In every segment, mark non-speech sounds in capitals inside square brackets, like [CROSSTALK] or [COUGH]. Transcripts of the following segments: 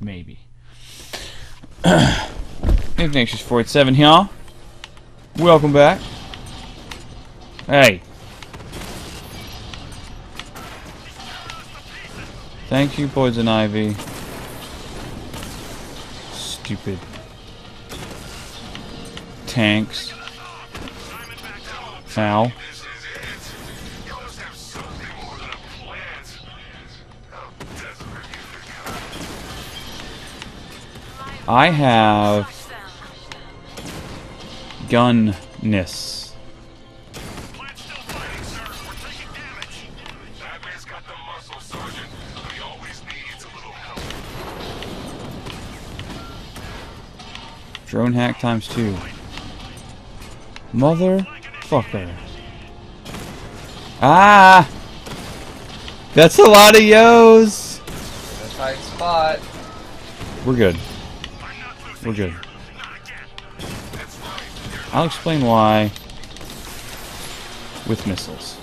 Maybe. Ignatius 487 here. Welcome back. Hey. Thank you, Poison Ivy. Stupid. Tanks. Ow. A have gunness. Drone hack times two. Motherfucker. Ah! That's a lot of yo's! A tight spot. We're good. We're good. I'll explain why with missiles.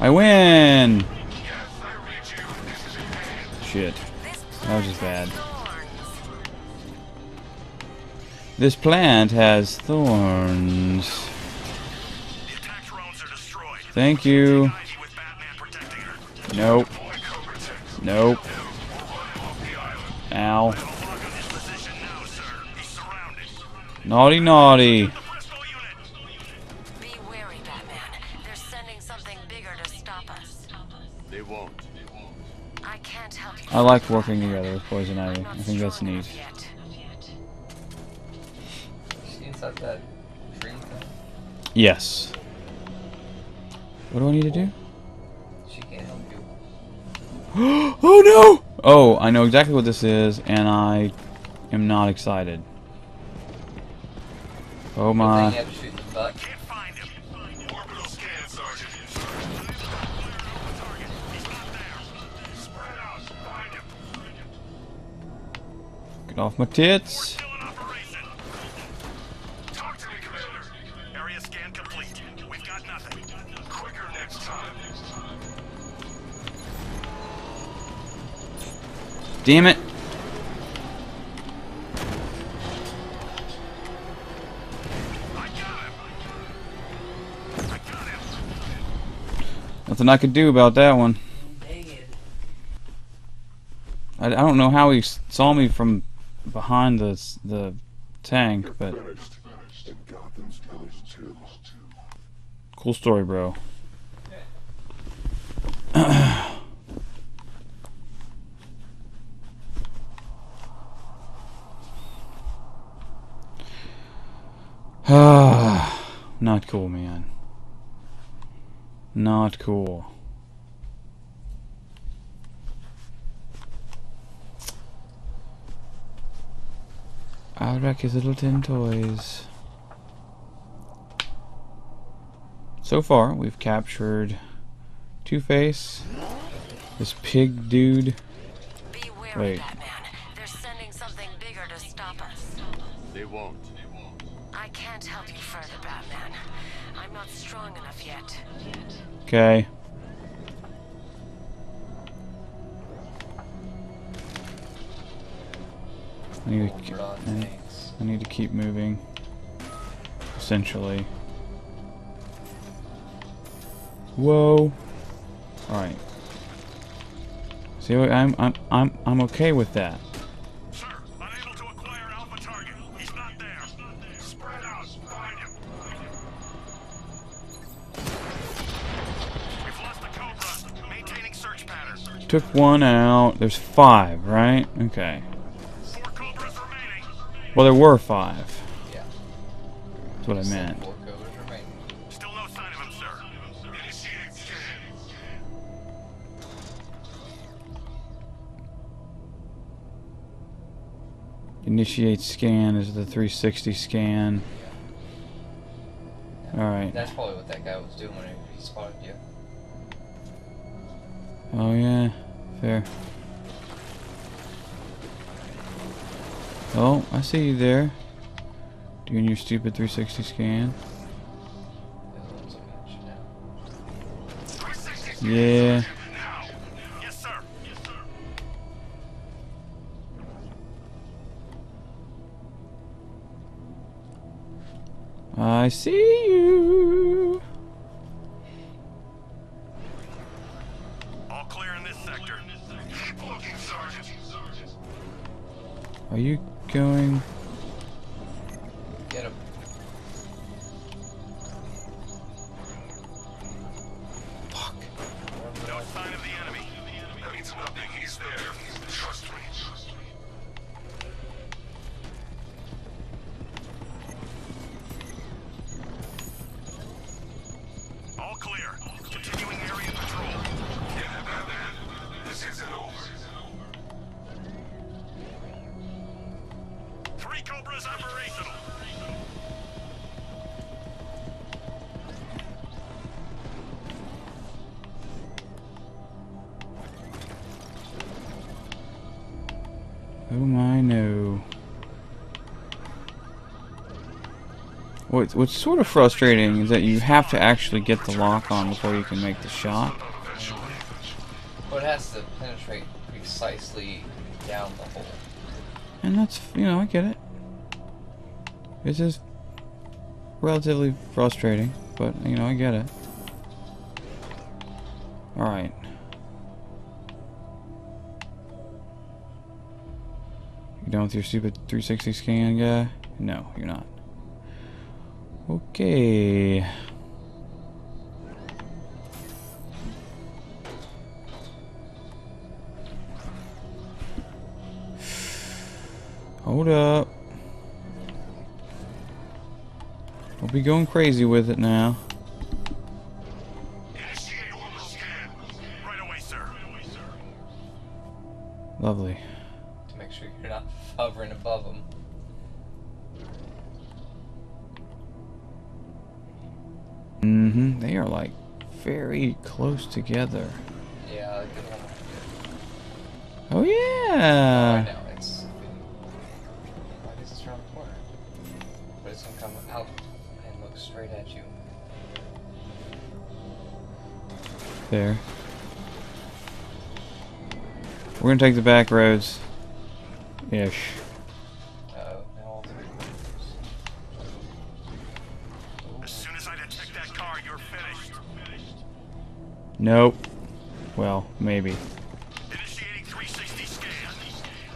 I win! Shit. That was just bad. This plant has thorns. Thank you. Nope. Boy, Cobra Tex. Nope. We'll run him off the island. Ow. They'll lock on his position now, sir. He's surrounded. Naughty, naughty. The Bristol unit. Be wary, Batman. They're sending something bigger to stop us. They won't. I can't help you. I like working together with Poison Ivy. I'm I not think that's neat. yet. She inside that tree thing. Yes. What do I need to do? [GASPS] oh no! Oh, I know exactly what this is, and I am not excited. Oh Good thing my. you have to shoot Damn it. Nothing I could do about that one. I, I don't know how he saw me from behind the the tank, but cool story, bro. [CLEARS THROAT] Not cool, man. Not cool. I'll wreck his little tin toys. So far, we've captured Two Face, this pig dude. Be wary, Wait. Batman. They're sending something bigger to stop us. They won't. I can't help you further, Batman. I'm not strong enough yet. Okay. I need to, ke- Run, I need- thanks. I need to keep moving. Essentially. Whoa. All right. See, I'm I'm I'm I'm okay with that. Took one out. There's five, right? Okay. Four Cobras remaining. Well, there were five. Yeah. That's what I meant. Four covers remaining. Still no sign of him, sir. Initiating scan. Initiate scan is the 360 scan. Alright. That's probably what that guy was doing when he spotted you. Oh, yeah. Fair. Oh, I see you there. Doing your stupid 360 scan. That was a mention now. 360 Yeah. I see you. He's there. Trust me. All clear. Continuing area patrol. Yeah, Batman. This isn't over. Three Cobras operational. What's, what's sort of frustrating is that you have to actually get the lock on before you can make the shot. But it has to penetrate precisely down the hole. And that's, you know, I get it. This is relatively frustrating, but, you know, I get it. Alright. You done with your stupid 360 scan guy? No, you're not. Okay. Hold up. Don't be going crazy with it now. Lovely. To make sure you're not hovering above They are like very close together. Yeah. Oh yeah. Oh, know, it's. Why does this around the corner? But it's gonna come out and look straight at you. There. We're gonna take the back roads. Ish. Nope. Well, maybe. Initiating 360 scan.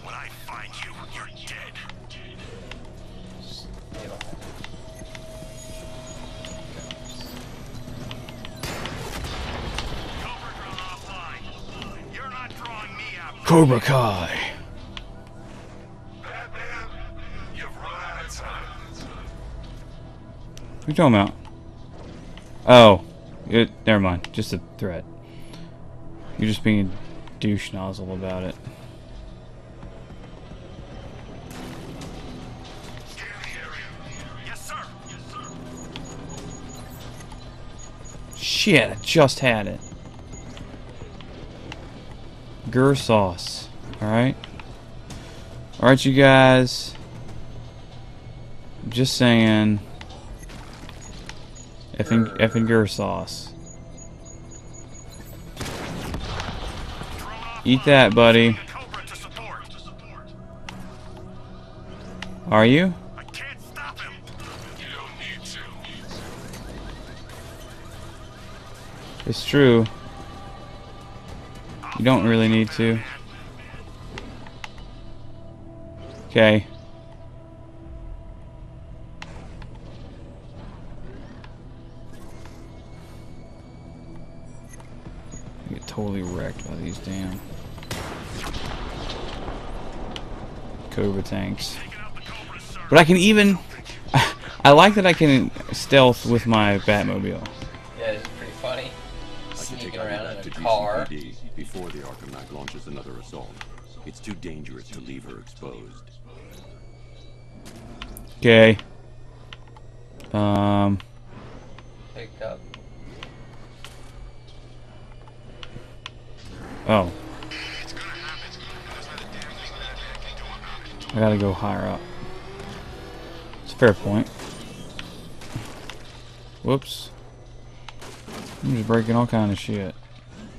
When I find you, you're dead. Just stay behind. Cobra drone offline. You're not drawing me out. Cobra Kai. Batman, you've run out of time. What you talking about? Oh, it, never mind. Just a threat. You're just being a douche nozzle about it. Shit, I just had it. Gur sauce. Alright? Alright, you guys. Just saying. Effing, effing Gur sauce. Drone Eat that, buddy. Are you? I. It's true. You don't really need to. Okay. Wrecked by these damn Cobra tanks. Taking out the Cobra, sir. But I can even. [LAUGHS] I like that I can stealth with my Batmobile. Yeah, it's pretty funny. I could Sneaking take Ivy around back in to a car. GCPD before the Arkham Knight launches another assault. It's too dangerous to leave her exposed. Okay. Um. Pick up. Oh. I gotta go higher up. It's a fair point. Whoops. I'm just breaking all kind of shit.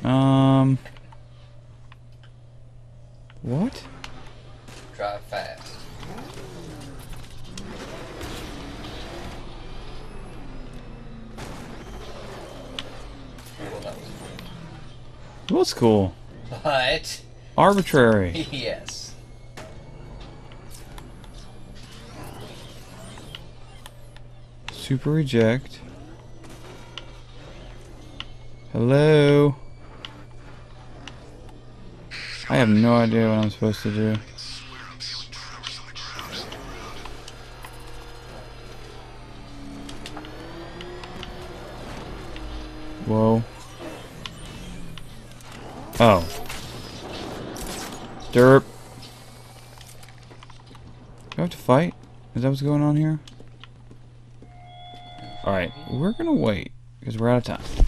Um. What? Drive fast. Well, that was cool. But Arbitrary. [LAUGHS] yes. Super reject. Hello. I have no idea what I'm supposed to do. Whoa. Oh. Derp. Do I have to fight? Is that what's going on here? Alright, we're gonna wait, because we're out of time.